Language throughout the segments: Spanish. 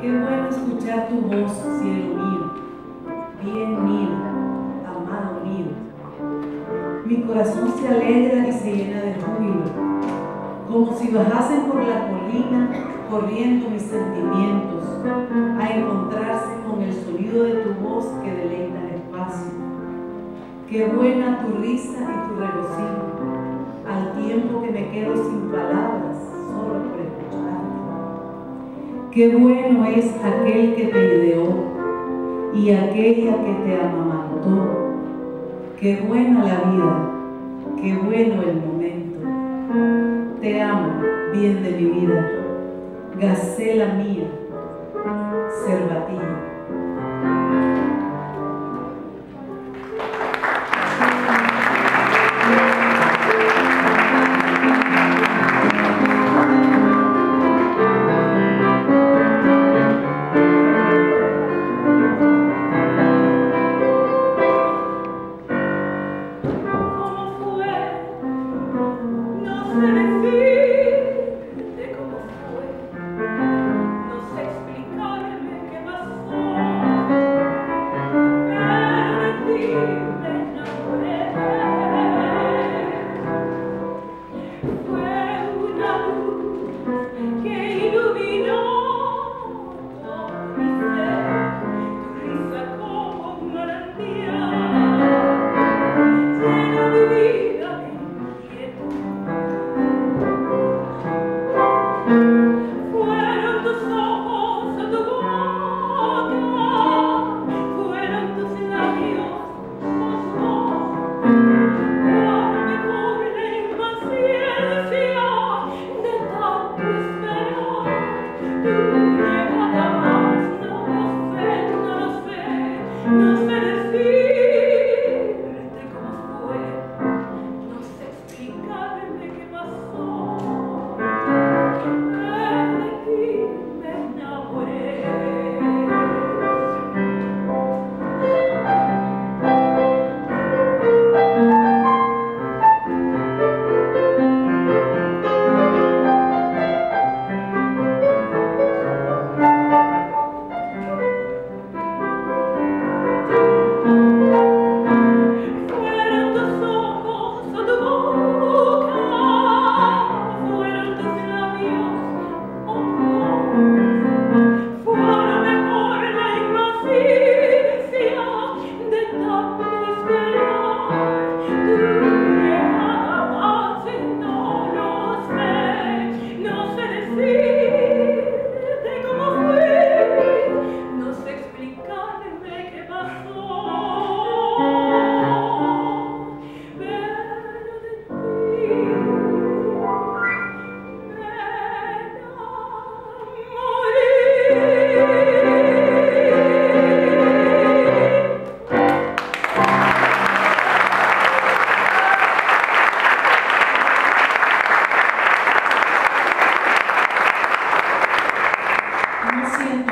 Qué bueno escuchar tu voz, cielo mío, bien mío, amado mío. Mi corazón se alegra y se llena de júbilo, como si bajasen por la colina corriendo mis sentimientos a encontrarse con el sonido de tu voz que deleita el espacio. Qué buena tu risa y tu regocijo, al tiempo que me quedo sin palabras solo. Qué bueno es aquel que te ideó y aquella que te amamantó. Qué buena la vida, qué bueno el momento. Te amo, bien de mi vida, gacela mía, cervatilla.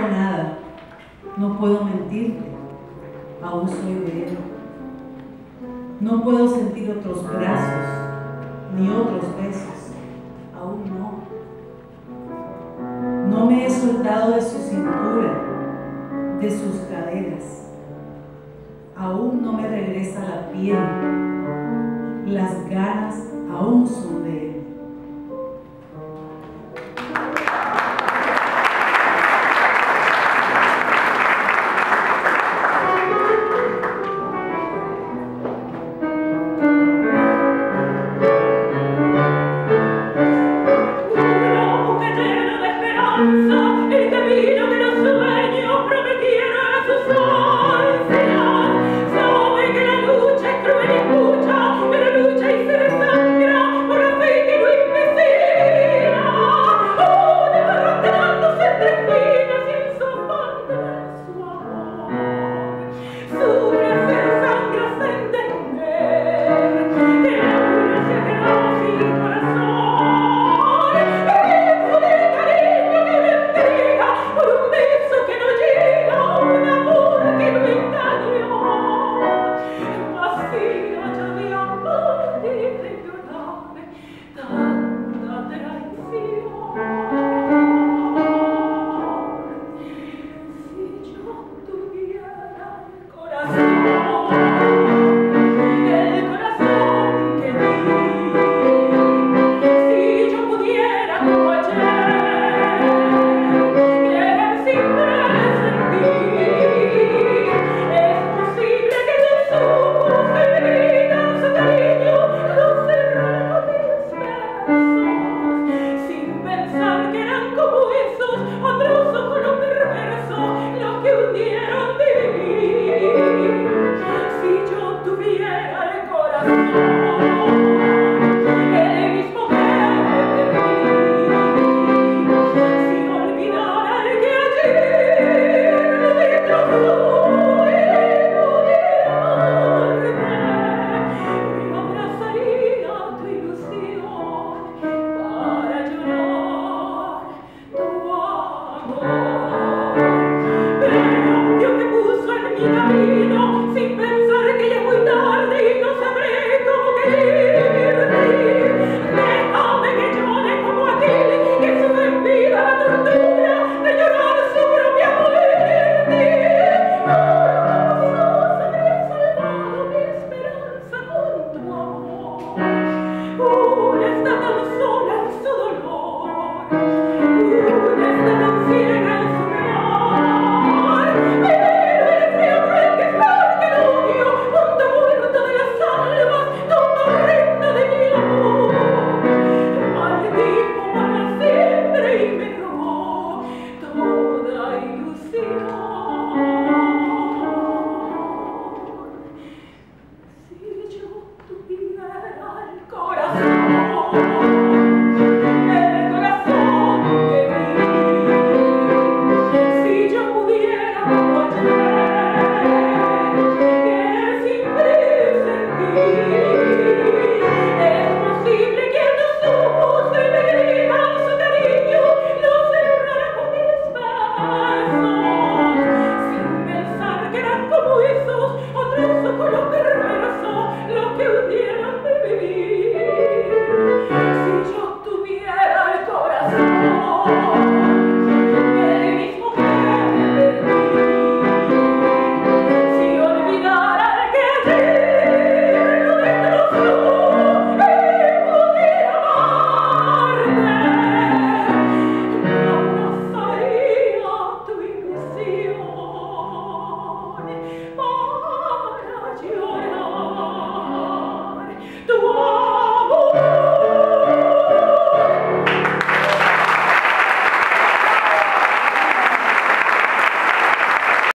nada, no puedo mentirte, aún soy de él. No puedo sentir otros brazos ni otros besos, aún no. No me he soltado de su cintura, de sus caderas. Aún no me regresa la piel, las ganas aún son de él.